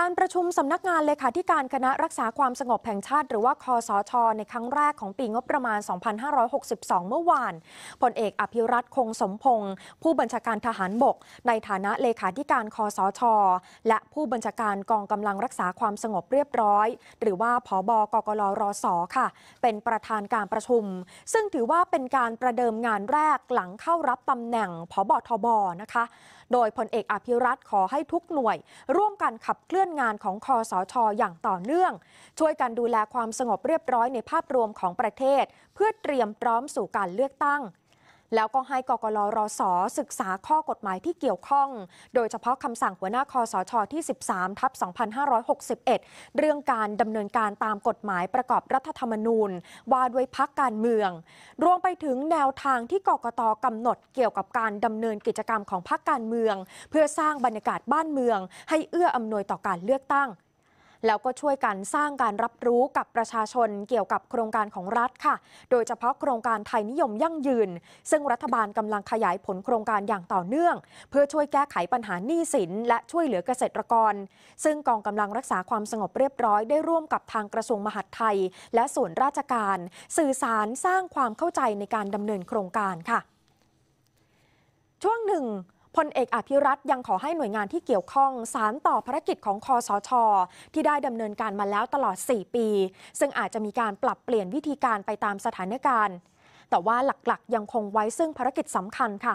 การประชุมสำนักงานเลขาธิการคณะรักษาความสงบแห่งชาติ หรือว่าคอสช ในครั้งแรกของปีงบประมาณ 2562 เมื่อวานพลเอกอภิรัตคงสมพงศ์ผู้บัญชาการทหารบก ในฐานะเลขาธิการคอสช และผู้บัญชาการกองกำลังรักษาความสงบเรียบร้อย หรือว่าผบกกลรสค่ะ เป็นประธานการประชุม ซึ่งถือว่าเป็นการประเดิมงานแรกหลังเข้ารับตำแหน่งผบทบนะคะ โดยพลเอกอภิรัตขอให้ทุกหน่วย ร่วมกันขับเคลื่อนงานของคอสชอย่างต่อเนื่อง ช่วยกันดูแลความสงบเรียบร้อยในภาพรวมของประเทศ เพื่อเตรียมพร้อมสู่การเลือกตั้ง แล้วก็ให้กกลรสศึกษาข้อกฎหมายที่เกี่ยวข้อง โดยเฉพาะคำสั่งหัวหน้าคอสชที่ 13ทับ2561 เรื่องการดำเนินการตามกฎหมายประกอบรัฐธรรมนูญ ว่าด้วยพักการเมือง รวมไปถึงแนวทางที่กกตกำหนดเกี่ยวกับการดำเนินกิจกรรมของพักการเมือง เพื่อสร้างบรรยากาศบ้านเมือง ให้เอื้ออำนวยต่อการเลือกตั้ง แล้วก็ช่วยกันสร้างการรับรู้กับประชาชนเกี่ยวกับโครงการของรัฐค่ะ โดยเฉพาะโครงการไทยนิยมยั่งยืน ซึ่งรัฐบาลกำลังขยายผลโครงการอย่างต่อเนื่อง เพื่อช่วยแก้ไขปัญหาหนี้สิน และช่วยเหลือเกษตรกร ซึ่งกองกำลังรักษาความสงบเรียบร้อยได้ร่วมกับทางกระทรวงมหาดไทย และส่วนราชการ สื่อสารสร้างความเข้าใจในการดำเนินโครงการค่ะ ช่วงหนึ่ง พลเอกอภิรัตยังขอให้หน่วยงานที่เกี่ยวข้องสารต่อภารกิจของคอสช ที่ได้ดำเนินการมาแล้วตลอด 4 ปี ซึ่งอาจจะมีการปรับเปลี่ยนวิธีการไปตามสถานการณ์ แต่ว่าหลักๆ ยังคงไว้ซึ่งภารกิจสำคัญค่ะ